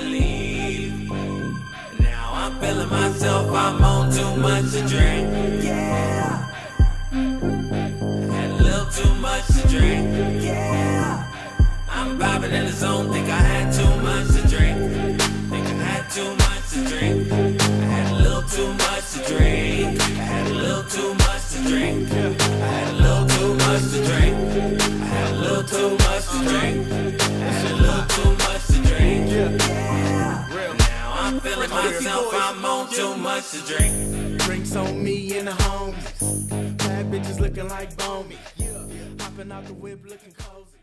leave. Now I'm feeling myself, I'm on too much to drink. Yeah. Had a little too much to drink. Yeah. I'm vibing in the zone, think I had too much to drink. Think I had too much to drink. I had a little too much to drink. I had a little too much to drink. I had a little too much to drink. I had a little too much to drink. Real. Now I'm feeling myself, I'm on too much to drink. Drinks on me and the homies. Bad bitches looking like Bomey. Hopping out the whip looking cozy.